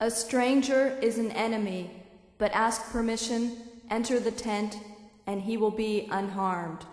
A stranger is an enemy, but ask permission, enter the tent, and he will be unharmed.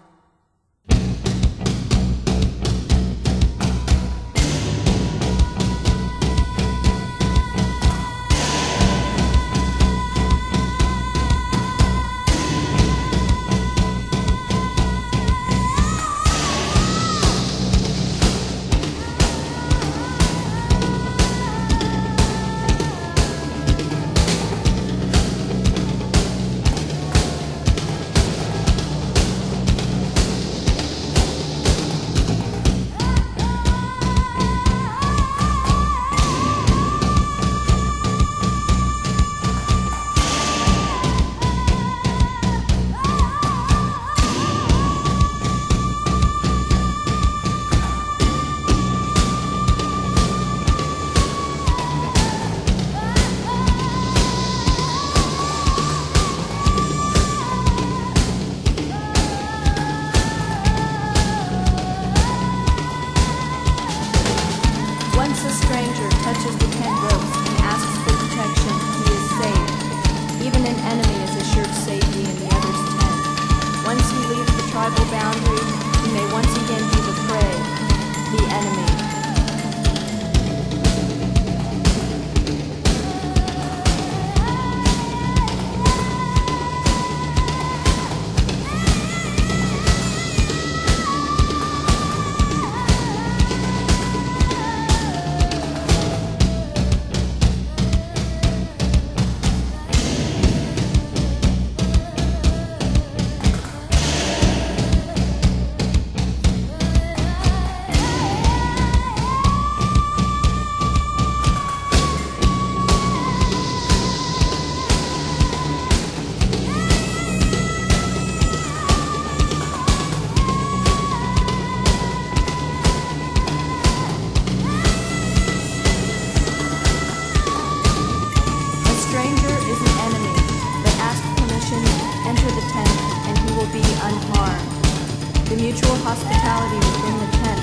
The mutual hospitality within the tent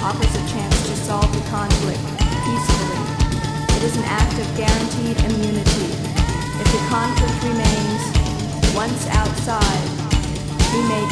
offers a chance to solve the conflict peacefully. It is an act of guaranteed immunity. If the conflict remains, once outside, he may.